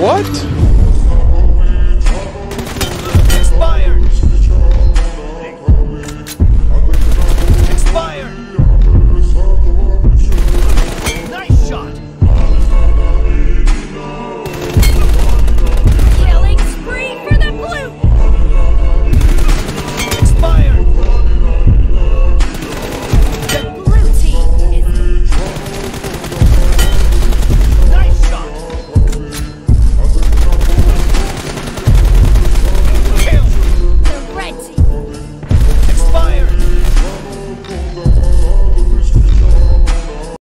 What?